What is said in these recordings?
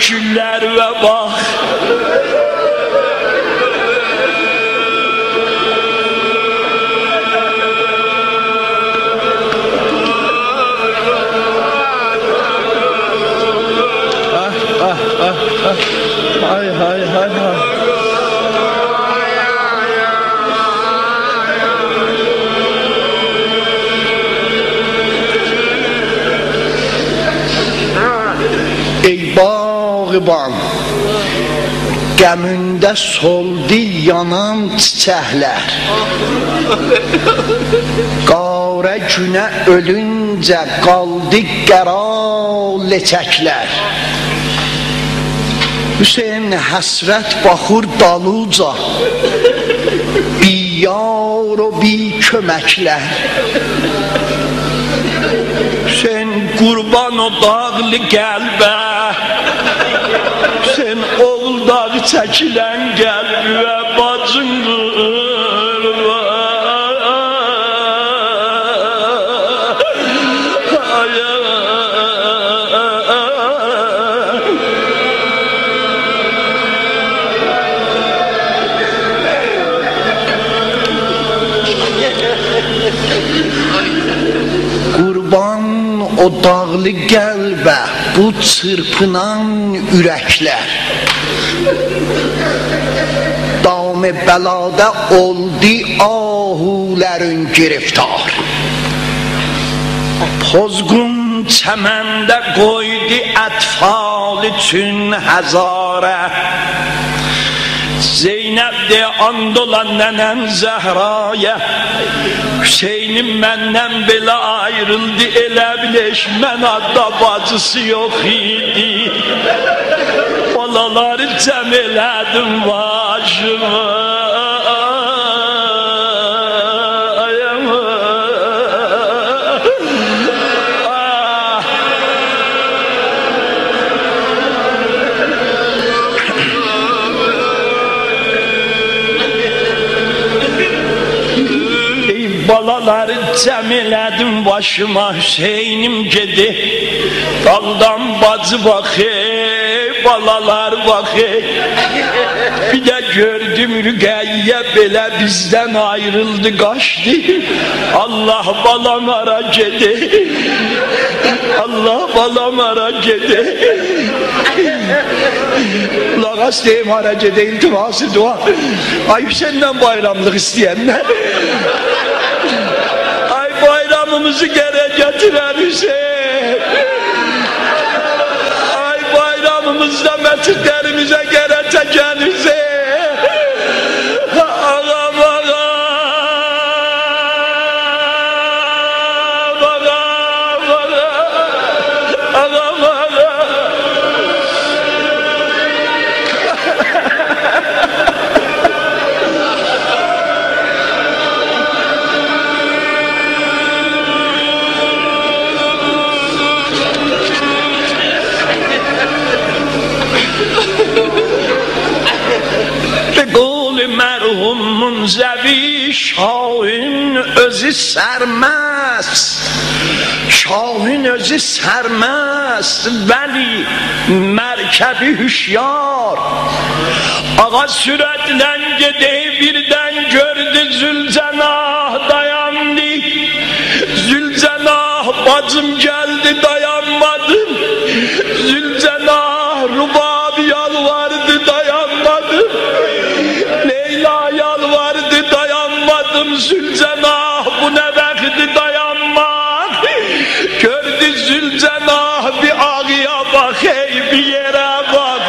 dökürler ve bak Ah ah ah ah. Hay hay hay hay. Ey bağban Qəmündə soldu yanan çiçəklər. Qara günə ölüncə qaldı qəra leçəklər Hüseyin həsrət baxır daluca. Biyar o bi köməklər. Sen kurban o dağlı gelbe Sen oğul dağı çekilen gelbe bacındır o dağlı qəlbə bu çırpınan ürəklər. Dam-ı bəlada oldu ahulərin giriftar Pozgun çəməndə qoydu ətfal üçün həzarə Zeynəb de and olan nənəm Zəhraya Hüseynim məndən belə ayrıldı elə bileş Mən adda bacısı yox idi. Balaları cəm elədim başıma balaları cəm elədim başıma Hüseynim gedi Daldan bacı bakı balalar bakı. Bir de gördüm Rüqəyyə belə bizdən ayrıldı qaçdı Allah balam ara gedi Allah balam ara gedi Lağas deyim ara gedi iltiması dua. Ay senden bayramlık isteyenler bayramımızı geri getiren Hüseyin. Ay bayramımızda mescitlerimize geri çeken Şahın özü sermez. Şahın özü sermez. Veli merkebi hüşyar. Ağa süratlen gideyi birden gördü Zülcenah dayandı. Zülcenah bacım geldi dayanmadım. Zülcenah bu ne vakti dayanmak Gördü Zülcenah bir ağıya bak ey bir yere bak.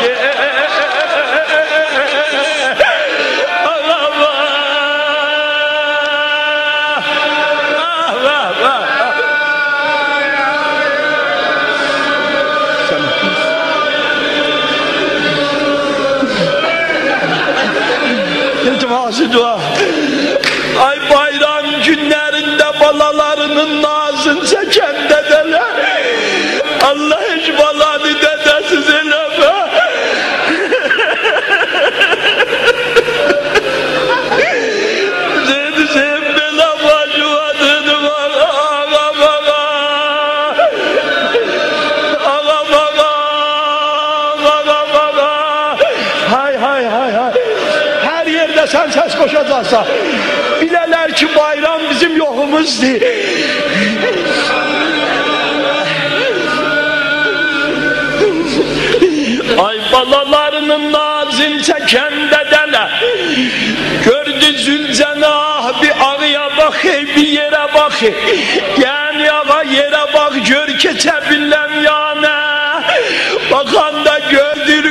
Ay bayram dinlerinde balalarının ağzını çeken dedeler. Allah hiç balanı dedesiz eleme. sen ses koşacaksa bileler ki bayram yokumuzdu. Ay balalarının nazim çeken dedele Gördü zülcenah bir ağıya bak bir yere bak. Yani ağa yere bak gör keçebilem yana Bakan da gördür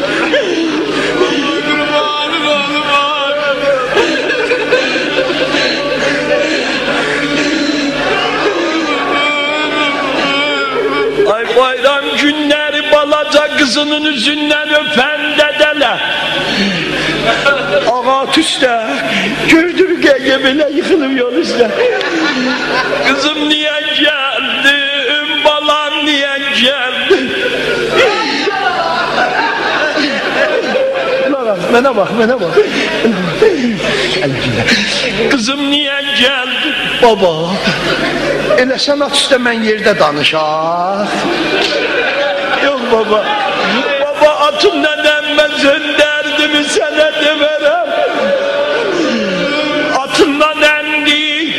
bayram günleri balaca kızının yüzünden öpen dedeler. Ağa tüste gördür gege bile yıkılıp yol üstte. Kızım niye geldin balam niye geldin? Bana bak, bana bak. Kızım niye geldin? Baba, elə sən at üstə mən yerdə danışaq. Yox baba, baba atım neden ben sen derdimi sana demerem. Atımdan endi,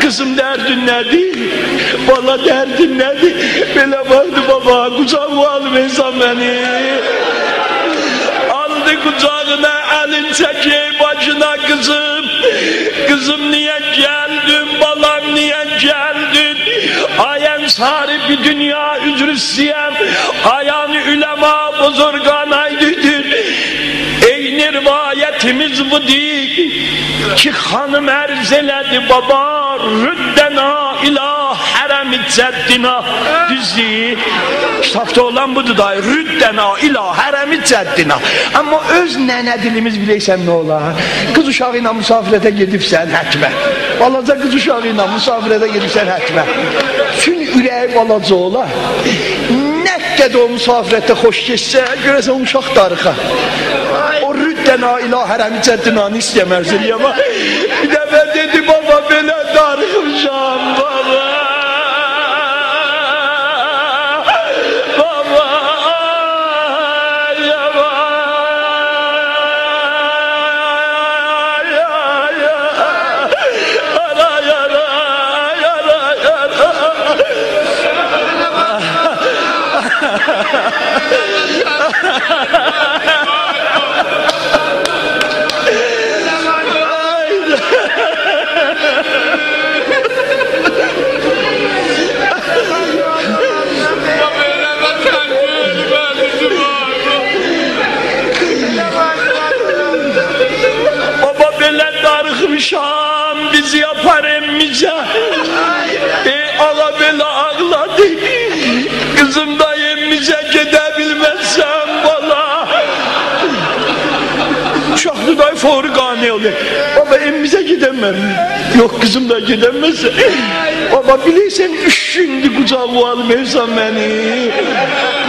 kızım derdin nedir? Bana derdin nedir? Böyle vardı baba, kucağıma alıp insan beni. Aldı kucağına elin çekey başına. Kızım Ayen sarı bir dünya üzrüsiyem. Ayan ülema buzurgan aydıdır. Ey rivayetimiz bu değil ki hanım erzeledi baba rüddena ilah harem ceddina. Düzdür kitapta olan budur da rüddena ilah harem ceddina. Ama öz nene dilimiz bileysen ne olar kız uşağıyla misafirete gidipsen hətmə balaca kız uşağıyla misafirete gidipsen hətmə Çün ürəyi balaca olar nə qədər o misafirətdə xoş keçsə görəsən uşaq darıxa o rüddena ilah hərəmi cəddinanı istəməzdir ama bir dəfə dedi baba belə darıxmışam baba Forqani olur Baba emmize gidemem Yok kızım da gidemez Baba bilirsen üç gündür kucağıma almıyorsan beni.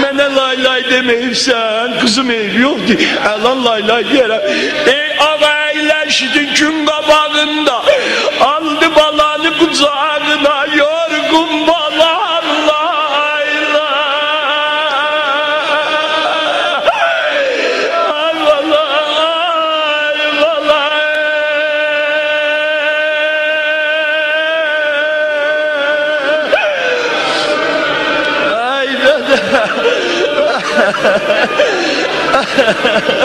Mənə lay lay deməyibsən Kızım ev yoktu Əlan lay lay deyərəm Ey Ha ha ha ha ha!